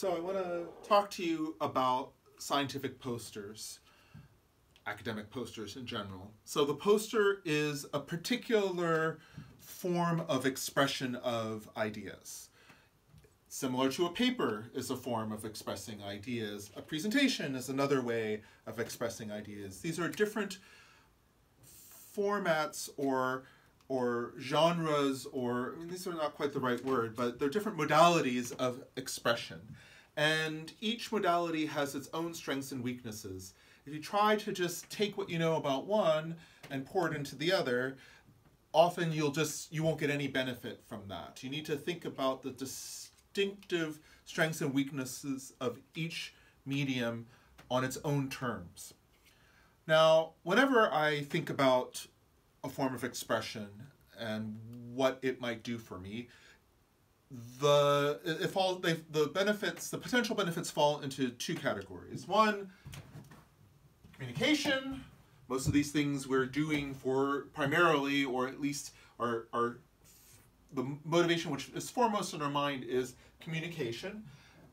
So I want to talk to you about scientific posters, academic posters in general. So the poster is a particular form of expression of ideas. Similar to a paper is a form of expressing ideas. A presentation is another way of expressing ideas. These are different formats or or genres or I mean, these are not quite the right word, but they're different modalities of expression. And each modality has its own strengths and weaknesses. If you try to just take what you know about one and pour it into the other, often you'll just, you won't get any benefit from that. You need to think about the distinctive strengths and weaknesses of each medium on its own terms. Now, whenever I think about a form of expression and what it might do for me, the it fall they, the benefits the potential benefits fall into two categories. One, communication. Most of these things we're doing for primarily, or at least are are the motivation which is foremost in our mind is communication.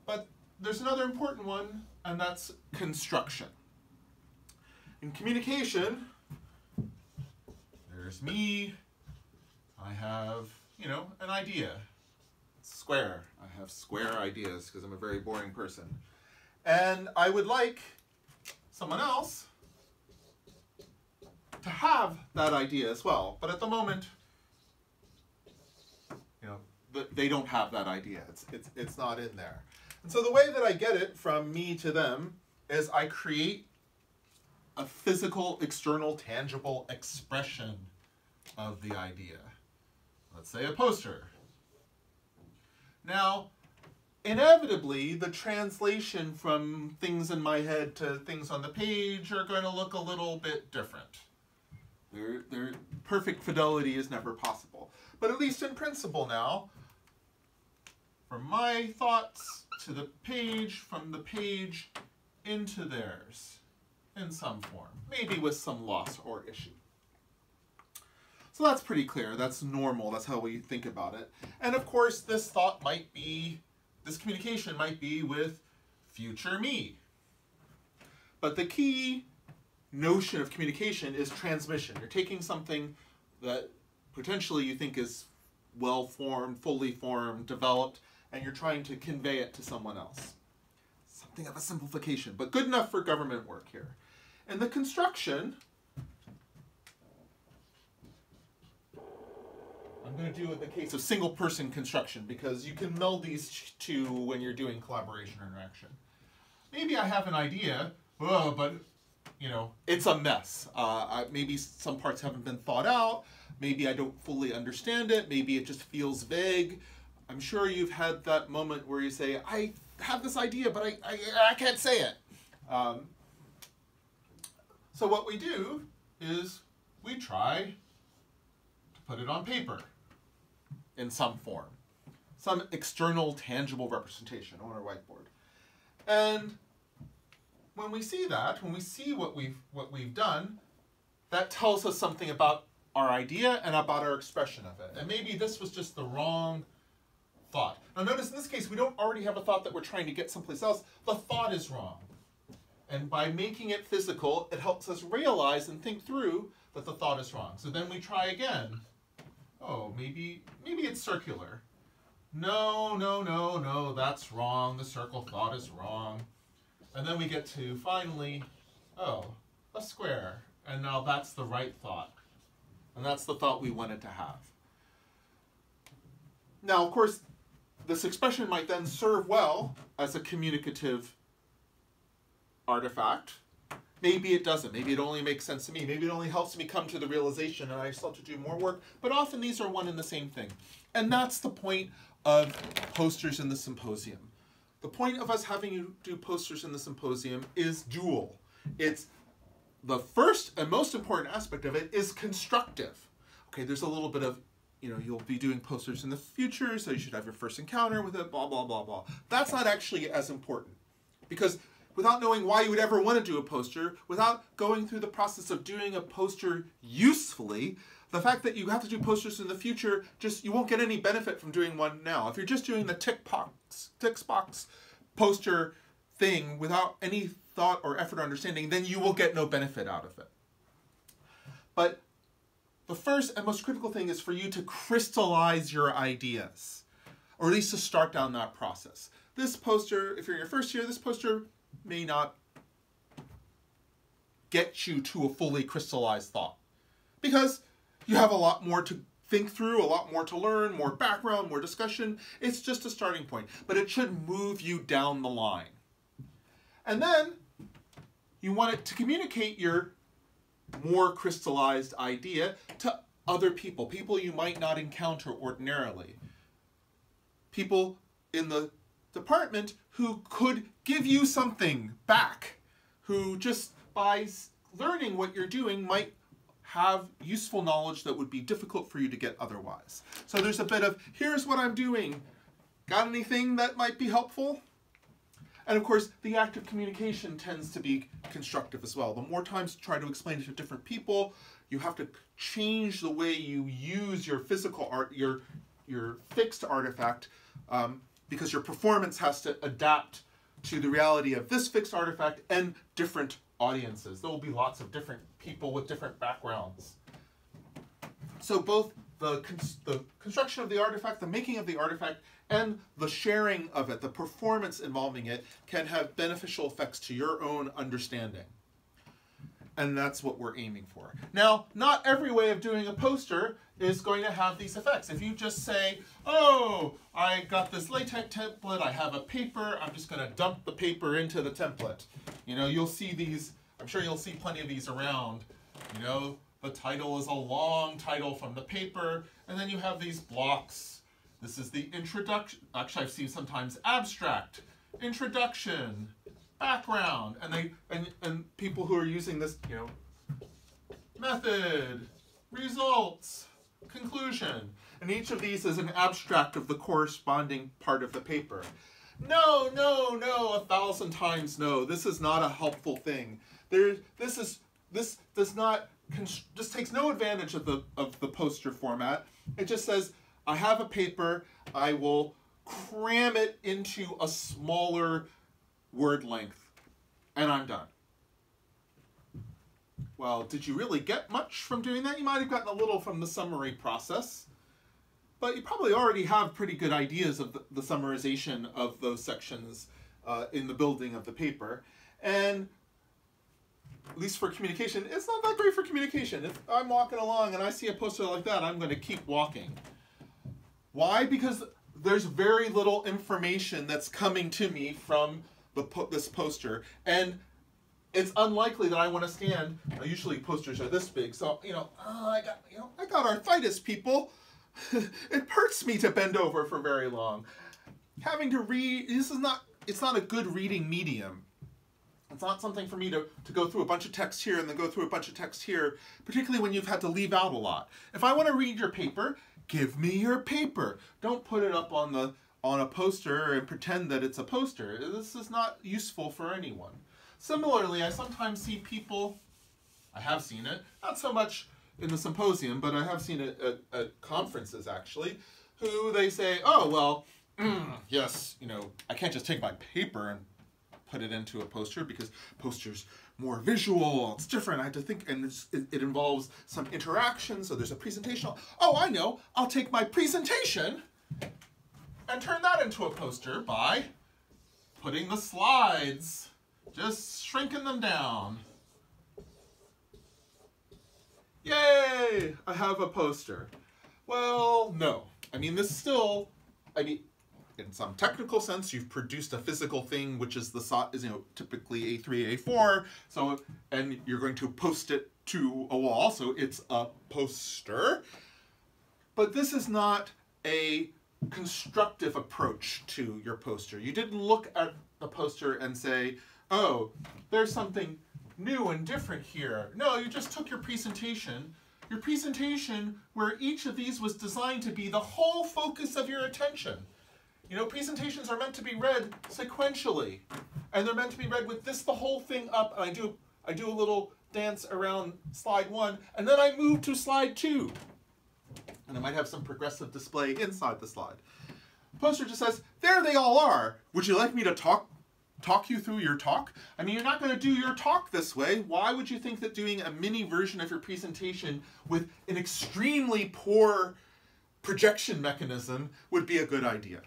But there's another important one, and that's construction. In communication, there's me. I have, you know, an idea square. I have square ideas because I'm a very boring person. And I would like someone else to have that idea as well. But at the moment, you know, they don't have that idea. It's, it's, it's not in there. And so the way that I get it from me to them is I create a physical, external, tangible expression of the idea. Let's say a poster. Now, inevitably, the translation from things in my head to things on the page are going to look a little bit different. Their, perfect fidelity is never possible. But at least in principle now, from my thoughts to the page, from the page into theirs in some form, maybe with some loss or issue. So that's pretty clear. That's normal. That's how we think about it. And of course, this thought might be, this communication might be with future me. But the key notion of communication is transmission. You're taking something that potentially you think is well formed, fully formed, developed, and you're trying to convey it to someone else. Something of a simplification, but good enough for government work here. And the construction going to do in the case of single person construction because you can meld these two when you're doing collaboration or interaction. Maybe I have an idea, oh, but you know, it's a mess. Uh, maybe some parts haven't been thought out. Maybe I don't fully understand it. Maybe it just feels vague. I'm sure you've had that moment where you say, I have this idea, but I, I, I can't say it. Um, so what we do is we try to put it on paper in some form, some external tangible representation on our whiteboard. And when we see that, when we see what we've, what we've done, that tells us something about our idea and about our expression of it. And maybe this was just the wrong thought. Now notice in this case, we don't already have a thought that we're trying to get someplace else. The thought is wrong. And by making it physical, it helps us realize and think through that the thought is wrong. So then we try again oh, maybe, maybe it's circular. No, no, no, no, that's wrong. The circle thought is wrong. And then we get to finally, oh, a square. And now that's the right thought. And that's the thought we wanted to have. Now, of course, this expression might then serve well as a communicative artifact Maybe it doesn't. Maybe it only makes sense to me. Maybe it only helps me come to the realization and I still have to do more work. But often these are one and the same thing. And that's the point of posters in the symposium. The point of us having you do posters in the symposium is dual. It's the first and most important aspect of it is constructive. Okay, there's a little bit of, you know, you'll be doing posters in the future, so you should have your first encounter with it, blah, blah, blah, blah. That's not actually as important because without knowing why you would ever want to do a poster, without going through the process of doing a poster usefully, the fact that you have to do posters in the future, just you won't get any benefit from doing one now. If you're just doing the tick box, tick box poster thing without any thought or effort or understanding, then you will get no benefit out of it. But the first and most critical thing is for you to crystallize your ideas, or at least to start down that process. This poster, if you're in your first year, this poster may not get you to a fully crystallized thought because you have a lot more to think through, a lot more to learn, more background, more discussion. It's just a starting point, but it should move you down the line. And then you want it to communicate your more crystallized idea to other people, people you might not encounter ordinarily. People in the department who could give you something back, who just by learning what you're doing might have useful knowledge that would be difficult for you to get otherwise. So there's a bit of, here's what I'm doing. Got anything that might be helpful? And of course, the act of communication tends to be constructive as well. The more times you try to explain it to different people, you have to change the way you use your physical art, your, your fixed artifact, um, because your performance has to adapt to the reality of this fixed artifact and different audiences. There will be lots of different people with different backgrounds. So both the, the construction of the artifact, the making of the artifact, and the sharing of it, the performance involving it, can have beneficial effects to your own understanding. And that's what we're aiming for. Now, not every way of doing a poster is going to have these effects. If you just say, oh, I got this LaTeX template, I have a paper, I'm just going to dump the paper into the template. You know, you'll see these, I'm sure you'll see plenty of these around. You know, the title is a long title from the paper, and then you have these blocks this is the introduction. Actually, I've seen sometimes abstract, introduction, background, and they and and people who are using this, you know, method, results, conclusion, and each of these is an abstract of the corresponding part of the paper. No, no, no, a thousand times no. This is not a helpful thing. There, this is this does not. This takes no advantage of the of the poster format. It just says I have a paper, I will cram it into a smaller word length, and I'm done. Well, did you really get much from doing that? You might have gotten a little from the summary process, but you probably already have pretty good ideas of the, the summarization of those sections uh, in the building of the paper. And at least for communication, it's not that great for communication. If I'm walking along and I see a poster like that, I'm going to keep walking. Why? Because there's very little information that's coming to me from the po this poster, and it's unlikely that I want to stand. Usually posters are this big, so you know, oh, I got you know, I got arthritis, people. it hurts me to bend over for very long. Having to read this is not it's not a good reading medium. It's not something for me to, to go through a bunch of text here and then go through a bunch of text here, particularly when you've had to leave out a lot. If I want to read your paper, give me your paper. Don't put it up on the on a poster and pretend that it's a poster. This is not useful for anyone. Similarly, I sometimes see people, I have seen it, not so much in the symposium, but I have seen it at, at conferences actually, who they say, oh, well, mm, yes, you know, I can't just take my paper and put it into a poster because posters more visual, it's different. I have to think, and it, it, involves some interaction, so there's a presentation. Oh, I know, I'll take my presentation and turn that into a poster by putting the slides, just shrinking them down. Yay, I have a poster. Well, no. I mean, this still, I mean, in some technical sense, you've produced a physical thing, which is the is you know typically A3, A4. So and you're going to post it to a wall, so it's a poster. But this is not a constructive approach to your poster. You didn't look at the poster and say, "Oh, there's something new and different here." No, you just took your presentation your presentation where each of these was designed to be the whole focus of your attention. You know, presentations are meant to be read sequentially. And they're meant to be read with this the whole thing up. And I do, I do a little dance around slide one, and then I move to slide two. And I might have some progressive display inside the slide. Poster just says, there they all are. Would you like me to talk talk you through your talk? I mean, you're not going to do your talk this way. Why would you think that doing a mini version of your presentation with an extremely poor projection mechanism would be a good idea?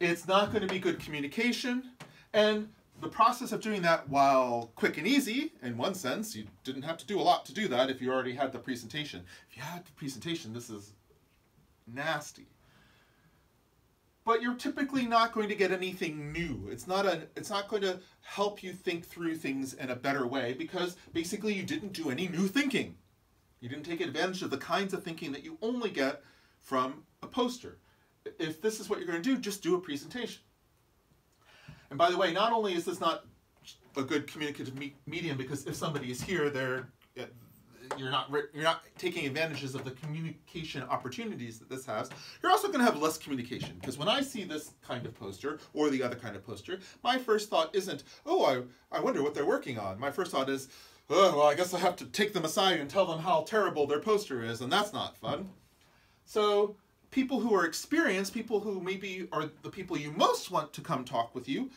It's not going to be good communication, and the process of doing that, while quick and easy, in one sense, you didn't have to do a lot to do that if you already had the presentation. If you had the presentation, this is nasty. But you're typically not going to get anything new. It's not a it's not going to help you think through things in a better way because basically you didn't do any new thinking. You didn't take advantage of the kinds of thinking that you only get from a poster. If this is what you're going to do, just do a presentation. And by the way, not only is this not a good communicative me medium because if somebody is here, they're you're not you're not taking advantages of the communication opportunities that this has. You're also going to have less communication because when I see this kind of poster or the other kind of poster, my first thought isn't, "Oh, I I wonder what they're working on." My first thought is, "Oh, well, I guess I have to take them aside and tell them how terrible their poster is, and that's not fun." So people who are experienced, people who maybe are the people you most want to come talk with you,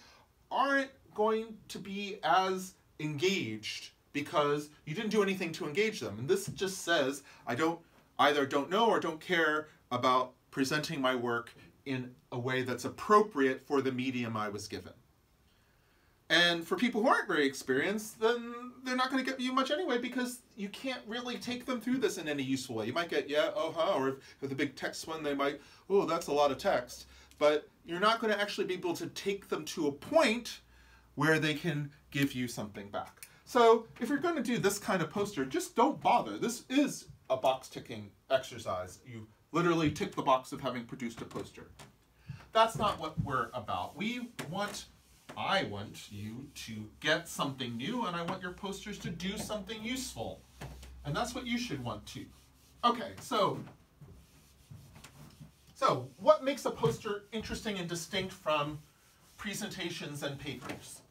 aren't going to be as engaged because you didn't do anything to engage them. And this just says I don't either don't know or don't care about presenting my work in a way that's appropriate for the medium I was given. And for people who aren't very experienced, then they're not going to get you much anyway because you can't really take them through this in any useful way. You might get, yeah, oh, huh, or if, with a big text one, they might, oh, that's a lot of text. But you're not going to actually be able to take them to a point where they can give you something back. So if you're going to do this kind of poster, just don't bother. This is a box ticking exercise. You literally tick the box of having produced a poster. That's not what we're about. We want I want you to get something new and I want your posters to do something useful. And that's what you should want to. Okay, so so what makes a poster interesting and distinct from presentations and papers?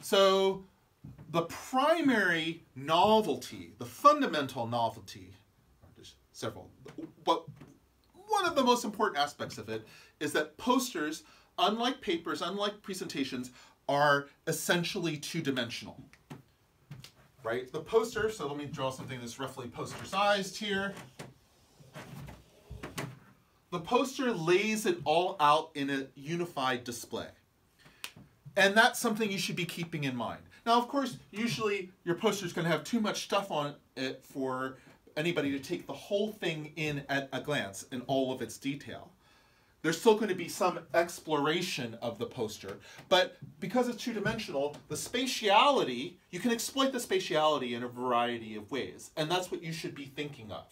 So the primary novelty, the fundamental novelty, there's several, but one of the most important aspects of it is that posters unlike papers, unlike presentations, are essentially two-dimensional. Right? The poster, so let me draw something that's roughly poster sized here. The poster lays it all out in a unified display. And that's something you should be keeping in mind. Now, of course, usually your poster is going to have too much stuff on it for anybody to take the whole thing in at a glance in all of its detail there's still going to be some exploration of the poster. But because it's two-dimensional, the spatiality, you can exploit the spatiality in a variety of ways. And that's what you should be thinking of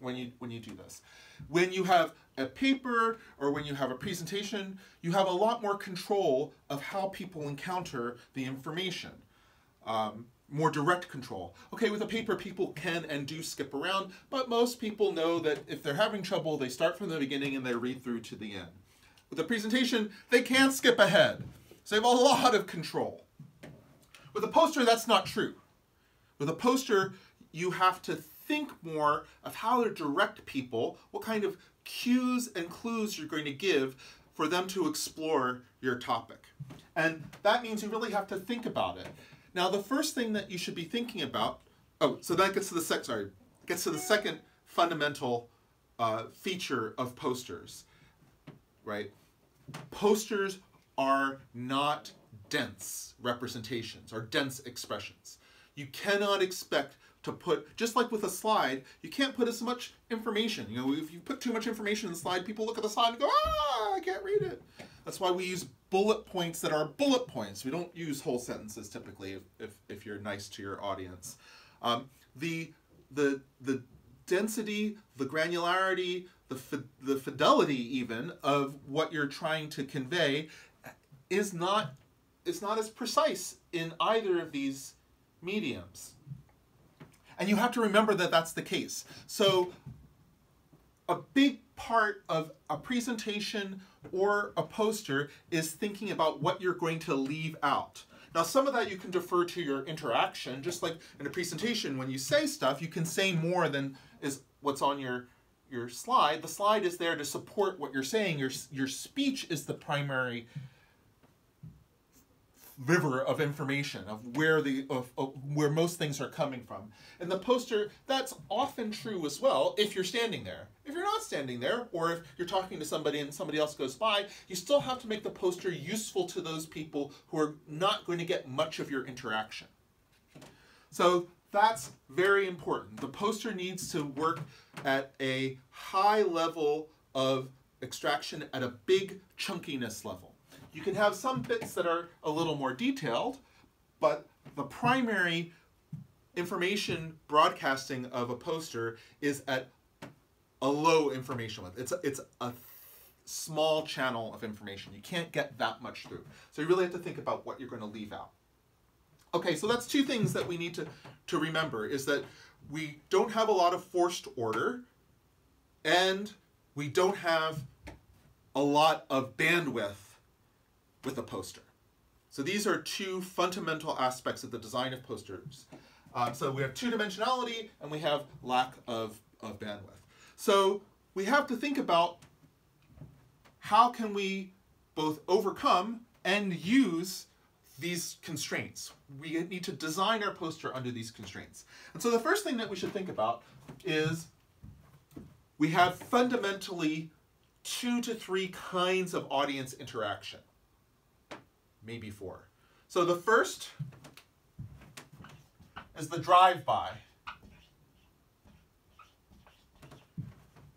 when you, when you do this. When you have a paper or when you have a presentation, you have a lot more control of how people encounter the information. Um, more direct control. Okay, with a paper, people can and do skip around, but most people know that if they're having trouble, they start from the beginning and they read through to the end. With a presentation, they can't skip ahead, so they have a lot of control. With a poster, that's not true. With a poster, you have to think more of how to direct people, what kind of cues and clues you're going to give for them to explore your topic. And that means you really have to think about it. Now, the first thing that you should be thinking about, oh, so that gets to the sec, sorry, gets to the second fundamental uh, feature of posters, right? Posters are not dense representations or dense expressions. You cannot expect to put, just like with a slide, you can't put as much information. You know, if you put too much information in the slide, people look at the slide and go, ah, I can't read it. That's why we use bullet points that are bullet points. We don't use whole sentences typically if, if, if you're nice to your audience. Um, the, the, the density, the granularity, the, fi the fidelity even of what you're trying to convey is not, is not as precise in either of these mediums. And you have to remember that that's the case. So a big part of a presentation or a poster is thinking about what you're going to leave out. Now, some of that you can defer to your interaction, just like in a presentation, when you say stuff, you can say more than is what's on your your slide, the slide is there to support what you're saying. Your, your speech is the primary river of information of where the of, of, where most things are coming from. And the poster that's often true as well if you're standing there. If you're not standing there or if you're talking to somebody and somebody else goes by, you still have to make the poster useful to those people who are not going to get much of your interaction. So that's very important. The poster needs to work at a high level of extraction at a big chunkiness level. You can have some bits that are a little more detailed, but the primary information broadcasting of a poster is at a low information width. It's a, it's a small channel of information. You can't get that much through. So you really have to think about what you're going to leave out. Okay, so that's two things that we need to, to remember is that we don't have a lot of forced order and we don't have a lot of bandwidth with a poster. So these are two fundamental aspects of the design of posters. Um, so we have two-dimensionality and we have lack of, of bandwidth. So we have to think about how can we both overcome and use these constraints. We need to design our poster under these constraints. And so the first thing that we should think about is we have fundamentally two to three kinds of audience interaction maybe four. So the first is the drive-by.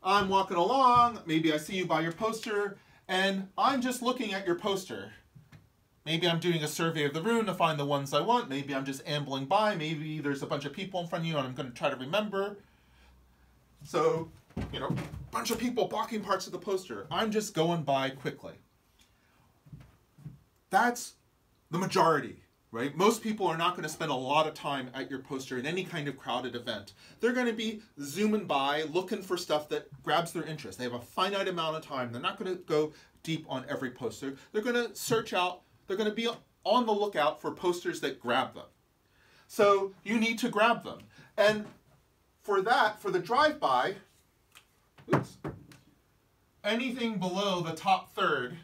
I'm walking along, maybe I see you by your poster, and I'm just looking at your poster. Maybe I'm doing a survey of the room to find the ones I want. Maybe I'm just ambling by. Maybe there's a bunch of people in front of you and I'm going to try to remember. So, you know, bunch of people blocking parts of the poster. I'm just going by quickly. That's the majority, right? Most people are not going to spend a lot of time at your poster in any kind of crowded event. They're going to be zooming by, looking for stuff that grabs their interest. They have a finite amount of time. They're not going to go deep on every poster. They're going to search out, they're going to be on the lookout for posters that grab them. So you need to grab them. And for that, for the drive-by, anything below the top third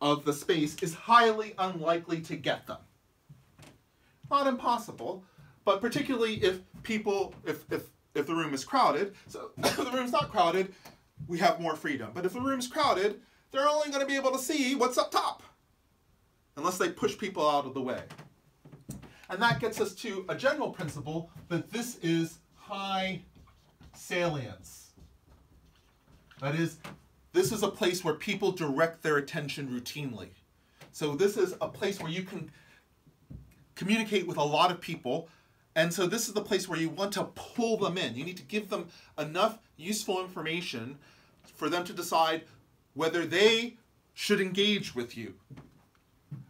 of the space is highly unlikely to get them. Not impossible, but particularly if people, if, if, if the room is crowded, so if the room's not crowded, we have more freedom. But if the room's crowded, they're only going to be able to see what's up top, unless they push people out of the way. And that gets us to a general principle that this is high salience. That is, this is a place where people direct their attention routinely. So this is a place where you can communicate with a lot of people. And so this is the place where you want to pull them in. You need to give them enough useful information for them to decide whether they should engage with you.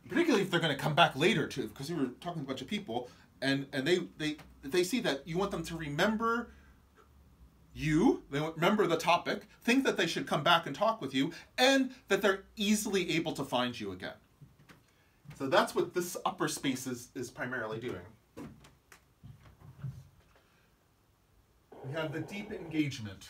Particularly if they're going to come back later too, because you were talking to a bunch of people and, and they, they, they see that you want them to remember you, they remember the topic, think that they should come back and talk with you, and that they're easily able to find you again. So that's what this upper space is, is primarily doing. We have the deep engagement.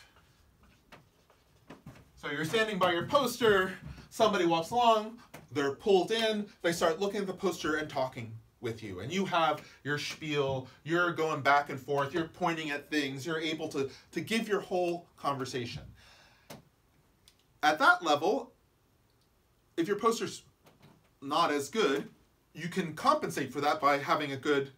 So you're standing by your poster, somebody walks along, they're pulled in, they start looking at the poster and talking with you. And you have your spiel. You're going back and forth. You're pointing at things. You're able to to give your whole conversation. At that level if your poster's not as good you can compensate for that by having a good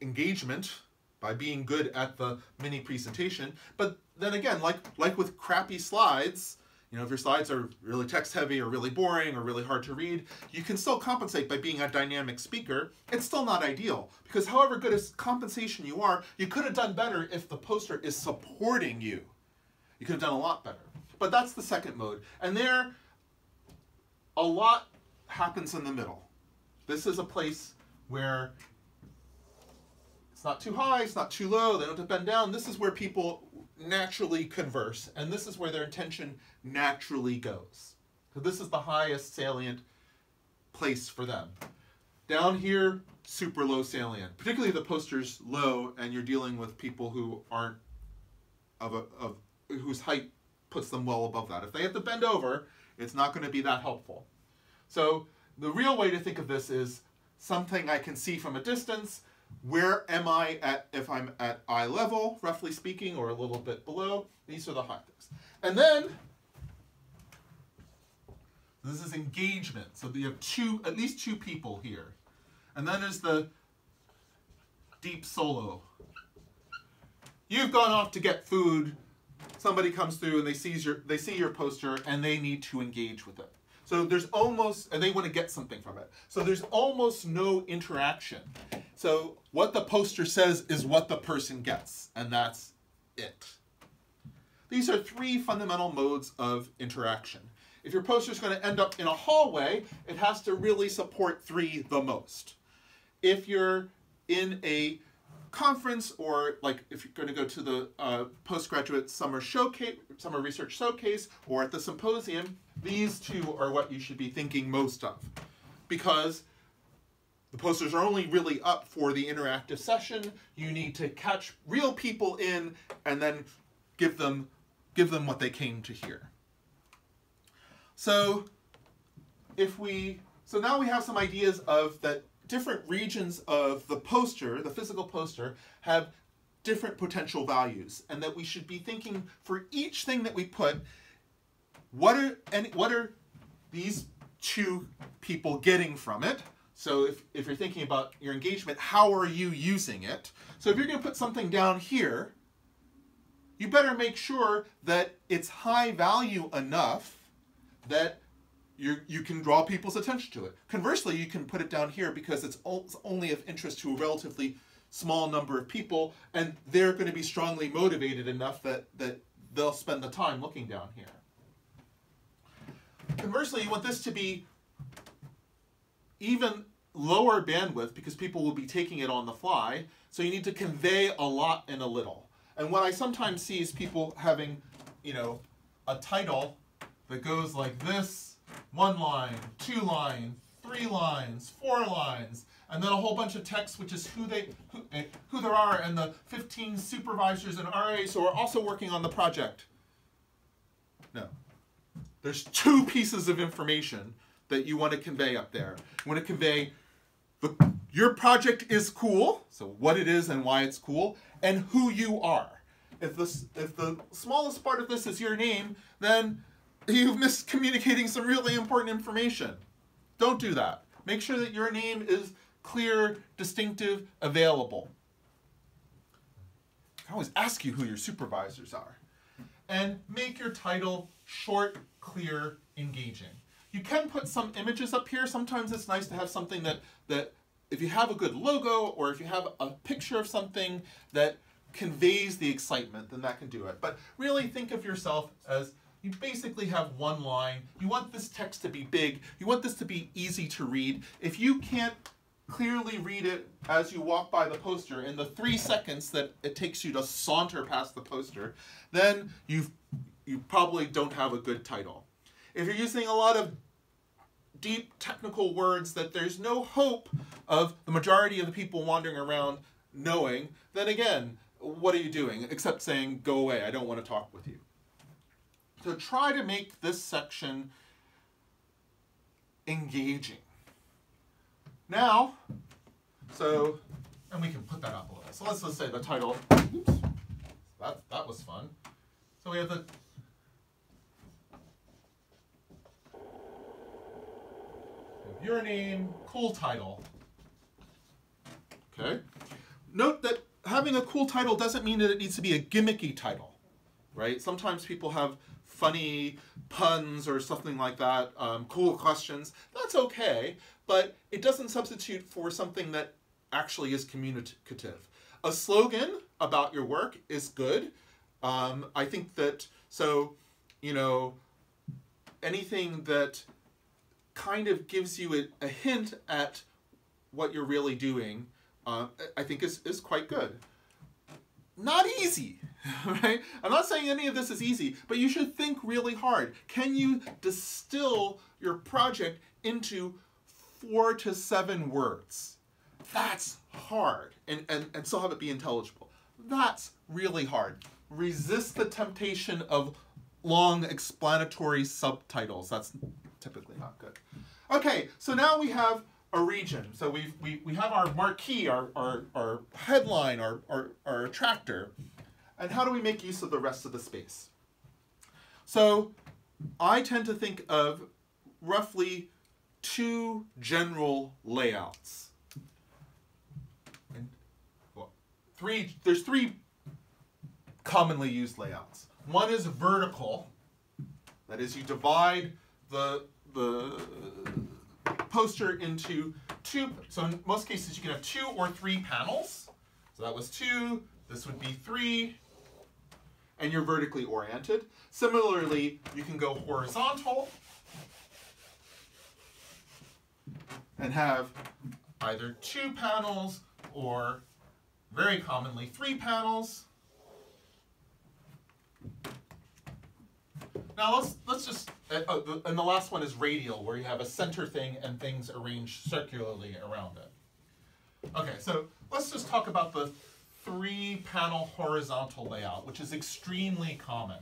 engagement by being good at the mini presentation. But then again like like with crappy slides you know, if your slides are really text heavy or really boring or really hard to read, you can still compensate by being a dynamic speaker. It's still not ideal because however good as compensation you are, you could have done better if the poster is supporting you. You could have done a lot better. But that's the second mode. And there, a lot happens in the middle. This is a place where it's not too high, it's not too low, they don't have to bend down. This is where people naturally converse, and this is where their attention naturally goes. So this is the highest salient place for them. Down here, super low salient. Particularly the poster's low and you're dealing with people who aren't of, a, of whose height puts them well above that. If they have to bend over, it's not going to be that helpful. So the real way to think of this is something I can see from a distance. Where am I at if I'm at eye level, roughly speaking, or a little bit below? These are the high things. And then this is engagement. So you have two, at least two people here. And then there's the deep solo. You've gone off to get food. Somebody comes through and they sees your they see your poster and they need to engage with it. So there's almost and they want to get something from it. So there's almost no interaction. So what the poster says is what the person gets, and that's it. These are three fundamental modes of interaction. If your poster is going to end up in a hallway, it has to really support three the most. If you're in a conference or like if you're going to go to the uh, postgraduate summer showcase, summer research showcase, or at the symposium, these two are what you should be thinking most of, because the posters are only really up for the interactive session. You need to catch real people in and then give them give them what they came to hear. So if we, so now we have some ideas of that different regions of the poster, the physical poster, have different potential values and that we should be thinking for each thing that we put, what are, any, what are these two people getting from it? So if, if you're thinking about your engagement, how are you using it? So if you're going to put something down here, you better make sure that it's high value enough that you you can draw people's attention to it. Conversely, you can put it down here because it's only of interest to a relatively small number of people, and they're going to be strongly motivated enough that, that they'll spend the time looking down here. Conversely, you want this to be even lower bandwidth because people will be taking it on the fly, so you need to convey a lot in a little. And what I sometimes see is people having, you know, a title that goes like this, one line, two lines, three lines, four lines, and then a whole bunch of text, which is who they who, eh, who there are and the 15 supervisors and RAs who are also working on the project. No. There's two pieces of information that you want to convey up there. You want to convey the, your project is cool, so what it is and why it's cool, and who you are. If, this, if the smallest part of this is your name, then you've missed communicating some really important information. Don't do that. Make sure that your name is clear, distinctive, available. I always ask you who your supervisors are. And make your title short, clear, engaging. You can put some images up here. Sometimes it's nice to have something that, that if you have a good logo or if you have a picture of something that conveys the excitement, then that can do it. But really think of yourself as you basically have one line. You want this text to be big. You want this to be easy to read. If you can't clearly read it as you walk by the poster in the three seconds that it takes you to saunter past the poster, then you you probably don't have a good title. If you're using a lot of deep technical words that there's no hope of the majority of the people wandering around knowing, then again, what are you doing except saying, go away, I don't want to talk with you. So try to make this section engaging. Now, so, and we can put that up a little. So let's just say the title, oops, that, that was fun. So we have the your name, cool title. Okay. Note that having a cool title doesn't mean that it needs to be a gimmicky title, right? Sometimes people have funny puns or something like that, um, cool questions. That's okay, but it doesn't substitute for something that actually is communicative. A slogan about your work is good. Um, I think that, so, you know, anything that kind of gives you a, a hint at what you're really doing, uh, I think is, is quite good. Not easy, right? I'm not saying any of this is easy, but you should think really hard. Can you distill your project into four to seven words? That's hard, and, and, and still have it be intelligible. That's really hard. resist the temptation of long explanatory subtitles. That's typically not good. Okay, so now we have a region. So we've, we, we have our marquee, our, our, our headline, our, our, our attractor. And how do we make use of the rest of the space? So I tend to think of roughly two general layouts. And, three, there's three commonly used layouts. One is vertical, that is you divide the, the poster into two, so in most cases you can have two or three panels. So that was two, this would be three, and you're vertically oriented. Similarly, you can go horizontal and have either two panels or very commonly three panels. Now let's let's just uh, uh, and the last one is radial, where you have a center thing and things arranged circularly around it. Okay, so let's just talk about the three-panel horizontal layout, which is extremely common.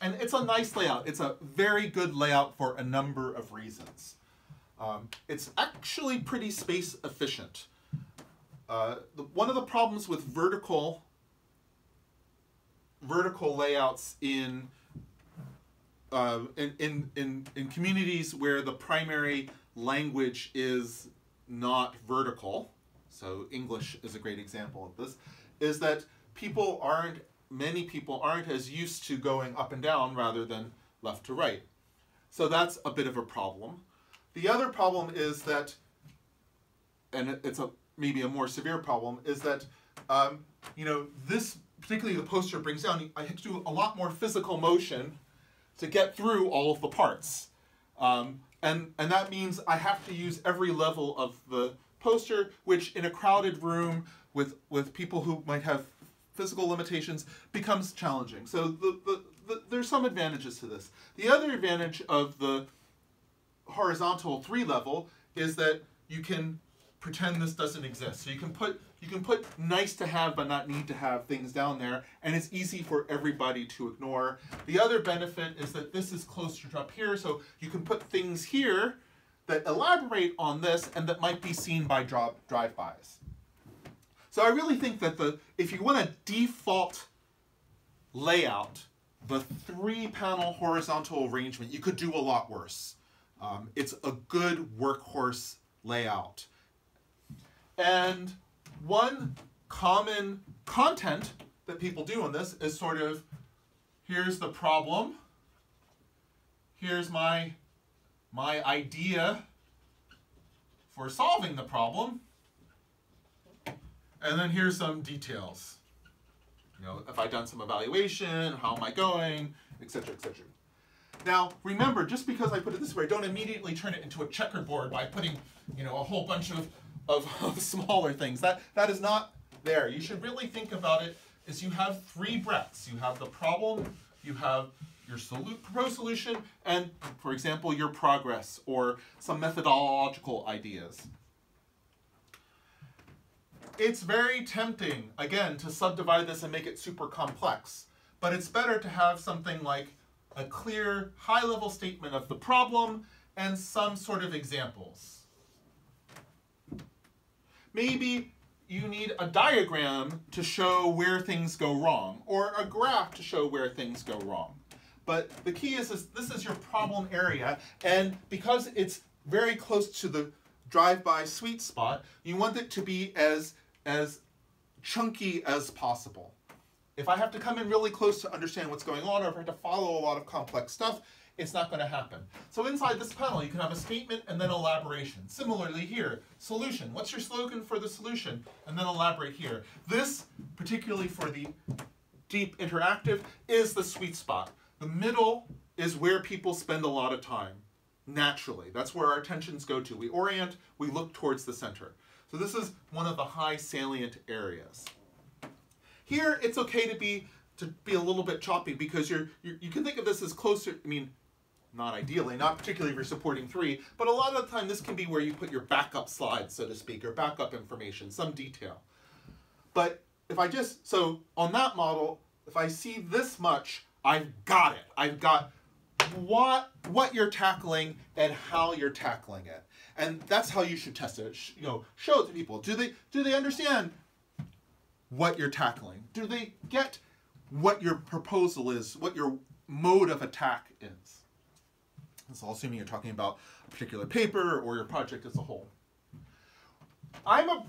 And it's a nice layout. It's a very good layout for a number of reasons. Um, it's actually pretty space efficient. Uh, the, one of the problems with vertical vertical layouts in uh, in, in, in, in communities where the primary language is not vertical, so English is a great example of this, is that people aren't, many people aren't as used to going up and down rather than left to right. So that's a bit of a problem. The other problem is that, and it's a maybe a more severe problem, is that, um, you know, this, particularly the poster brings down, I have to do a lot more physical motion to get through all of the parts. Um, and, and that means I have to use every level of the poster, which in a crowded room with, with people who might have physical limitations becomes challenging. So the, the, the, there's some advantages to this. The other advantage of the horizontal three level is that you can pretend this doesn't exist. So you can put you can put nice to have but not need to have things down there and it's easy for everybody to ignore. The other benefit is that this is closer to up here so you can put things here that elaborate on this and that might be seen by drive-bys. So I really think that the if you want a default layout, the three panel horizontal arrangement, you could do a lot worse. Um, it's a good workhorse layout. And one common content that people do on this is sort of, here's the problem, here's my, my idea for solving the problem, and then here's some details. You know, have I've done some evaluation, how am I going, etc., etc. Now, remember, just because I put it this way, don't immediately turn it into a checkerboard by putting, you know, a whole bunch of, of, of smaller things. That, that is not there. You should really think about it as you have three breaths. You have the problem, you have your proposed solution, and, for example, your progress or some methodological ideas. It's very tempting, again, to subdivide this and make it super complex. But it's better to have something like a clear high-level statement of the problem and some sort of examples. Maybe you need a diagram to show where things go wrong, or a graph to show where things go wrong. But the key is, is this is your problem area, and because it's very close to the drive-by sweet spot, you want it to be as, as chunky as possible. If I have to come in really close to understand what's going on, or if I have to follow a lot of complex stuff, it's not going to happen. So inside this panel, you can have a statement and then elaboration. Similarly here, solution. What's your slogan for the solution? And then elaborate here. This, particularly for the deep interactive, is the sweet spot. The middle is where people spend a lot of time, naturally. That's where our attentions go to. We orient, we look towards the center. So this is one of the high salient areas. Here, it's okay to be to be a little bit choppy because you're, you're you can think of this as closer. I mean, not ideally, not particularly if you're supporting three, but a lot of the time this can be where you put your backup slides, so to speak, or backup information, some detail. But if I just, so on that model, if I see this much, I've got it. I've got what what you're tackling and how you're tackling it. And that's how you should test it. You know, show it to people. Do they do they understand what you're tackling? Do they get what your proposal is, what your mode of attack is? That's all assuming you're talking about a particular paper or your project as a whole. I'm a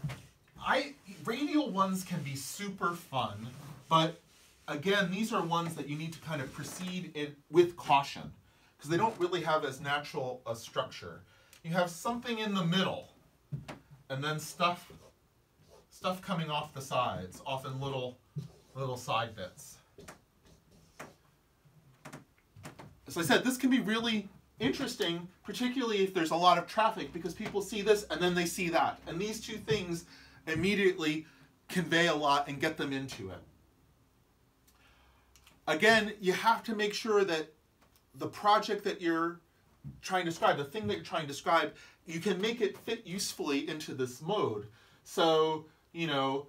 I radial ones can be super fun, but again, these are ones that you need to kind of proceed in, with caution because they don't really have as natural a structure. You have something in the middle, and then stuff stuff coming off the sides, often little little side bits. As I said, this can be really interesting, particularly if there's a lot of traffic, because people see this and then they see that. And these two things immediately convey a lot and get them into it. Again, you have to make sure that the project that you're trying to describe, the thing that you're trying to describe, you can make it fit usefully into this mode. So, you know,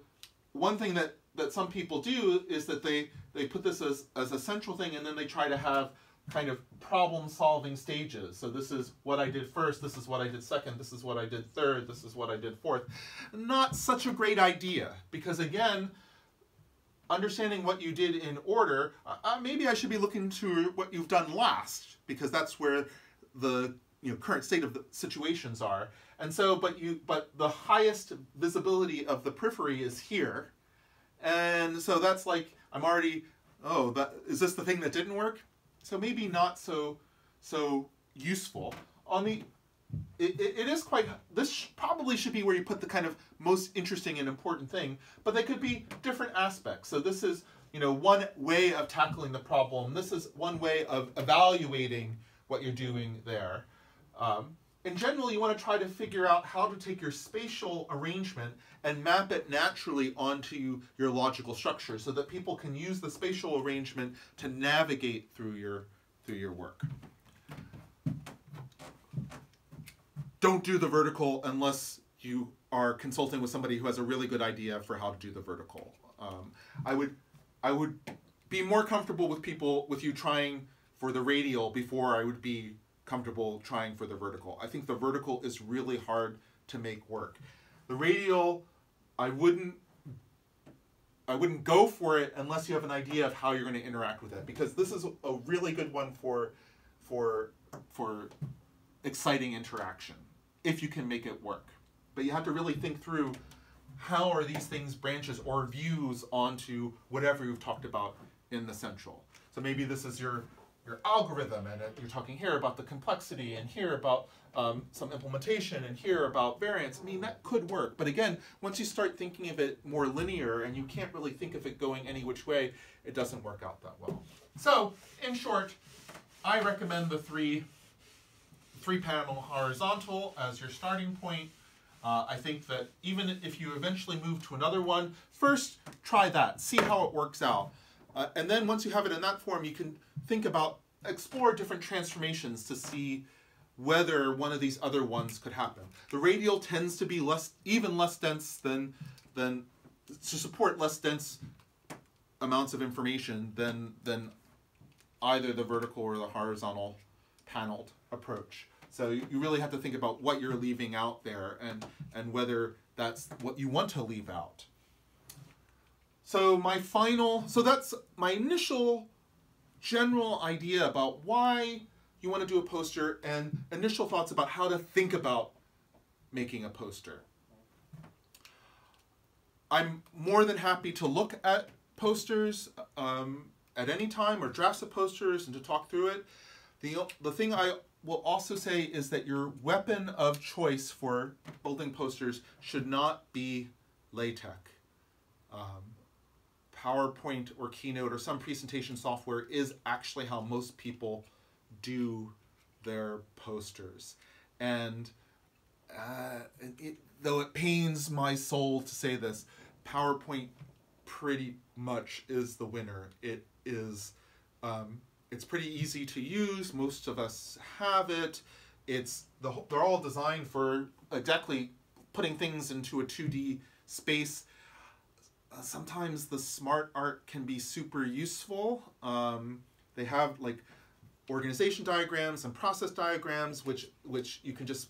one thing that, that some people do is that they, they put this as, as a central thing and then they try to have kind of problem solving stages. So this is what I did first, this is what I did second, this is what I did third, this is what I did fourth. Not such a great idea because again, understanding what you did in order, uh, uh, maybe I should be looking to what you've done last because that's where the you know current state of the situations are. And so, but you but the highest visibility of the periphery is here, and so that's like I'm already oh that is this the thing that didn't work? So maybe not so so useful. On the it, it, it is quite this probably should be where you put the kind of most interesting and important thing but they could be different aspects. So this is you know one way of tackling the problem. This is one way of evaluating what you're doing there. Um, in general you want to try to figure out how to take your spatial arrangement and map it naturally onto your logical structure so that people can use the spatial arrangement to navigate through your through your work don't do the vertical unless you are consulting with somebody who has a really good idea for how to do the vertical. Um, I would, I would be more comfortable with people with you trying for the radial before I would be comfortable trying for the vertical. I think the vertical is really hard to make work. The radial, I wouldn't I wouldn't go for it unless you have an idea of how you're going to interact with it because this is a really good one for for for exciting interaction if you can make it work. But you have to really think through how are these things branches or views onto whatever you've talked about in the central. So maybe this is your your algorithm, and you're talking here about the complexity, and here about um, some implementation, and here about variance. I mean, that could work. But again, once you start thinking of it more linear, and you can't really think of it going any which way, it doesn't work out that well. So, in short, I recommend the three three panel horizontal as your starting point. Uh, I think that even if you eventually move to another one, first try that, see how it works out. Uh, and then once you have it in that form, you can think about, explore different transformations to see whether one of these other ones could happen. The radial tends to be less, even less dense than, than to support less dense amounts of information than, than either the vertical or the horizontal paneled approach. So you, really have to think about what you're leaving out there and, and whether that's what you want to leave out. So my final, so that's my initial general idea about why you want to do a poster and initial thoughts about how to think about making a poster. I'm more than happy to look at posters um, at any time or drafts of posters and to talk through it. The, the thing I will also say is that your weapon of choice for building posters should not be LaTeX. Um, PowerPoint or Keynote or some presentation software is actually how most people do their posters. And uh, it, though it pains my soul to say this, PowerPoint pretty much is the winner. It is um, it's pretty easy to use. Most of us have it. It's the they're all designed for exactly putting things into a 2D space. Sometimes the smart art can be super useful. Um, they have like organization diagrams and process diagrams, which which you can just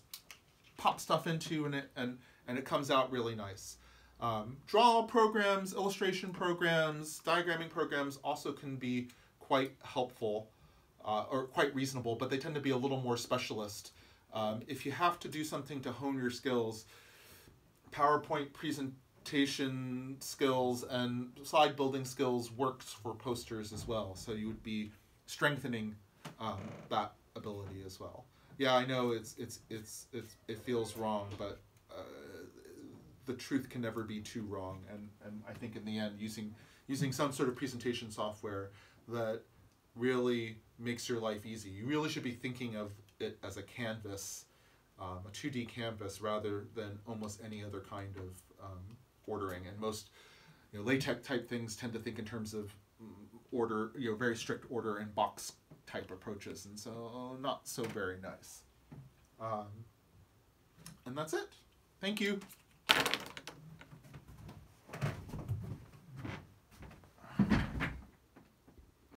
pop stuff into and it and and it comes out really nice. Um, draw programs, illustration programs, diagramming programs also can be quite helpful uh, or quite reasonable, but they tend to be a little more specialist. Um, if you have to do something to hone your skills, PowerPoint presentation skills and slide building skills works for posters as well. So you would be strengthening um, that ability as well. Yeah, I know it's it's it's, it's it feels wrong, but uh, the truth can never be too wrong. And and I think in the end, using using some sort of presentation software that really makes your life easy. You really should be thinking of it as a canvas, um, a 2D canvas, rather than almost any other kind of um, ordering. And most you know, LaTeX type things tend to think in terms of mm, order, you know, very strict order and box type approaches, and so not so very nice. Um, and that's it. Thank you.